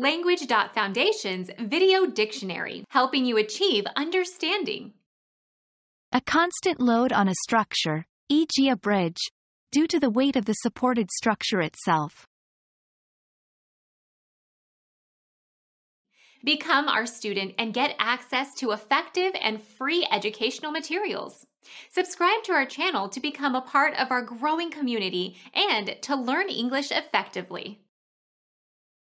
Language.Foundation's Video Dictionary, helping you achieve understanding. A constant load on a structure, e.g. a bridge, due to the weight of the supported structure itself. Become our student and get access to effective and free educational materials. Subscribe to our channel to become a part of our growing community and to learn English effectively.